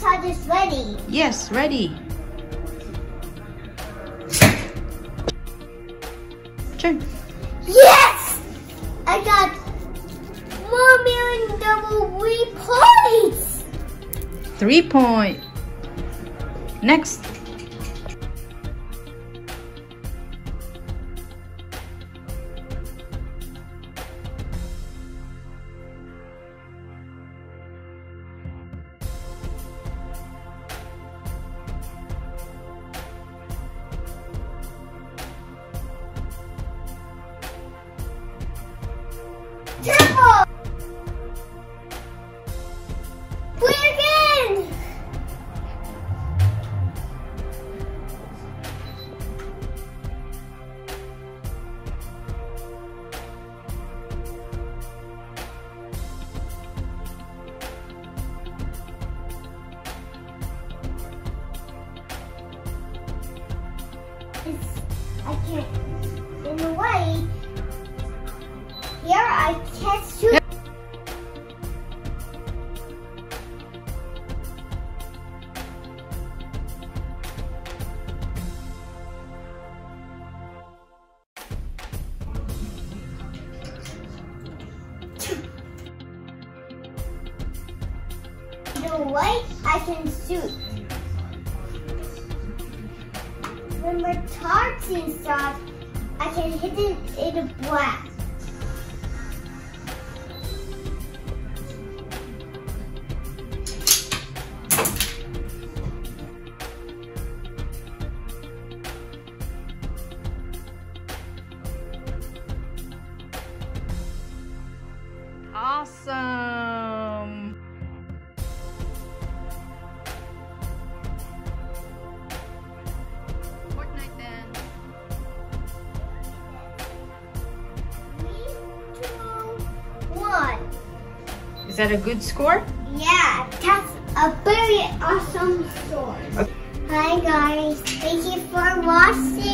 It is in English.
Todd is ready. Yes, ready. Turn. Yes! I got one million double three points. Three point. Next. In a way, here I can't shoot. The way I can shoot. When my tarts inside, I can hit it in the black. Is that a good score? Yeah, that's a very awesome story. Hi guys, thank you for watching.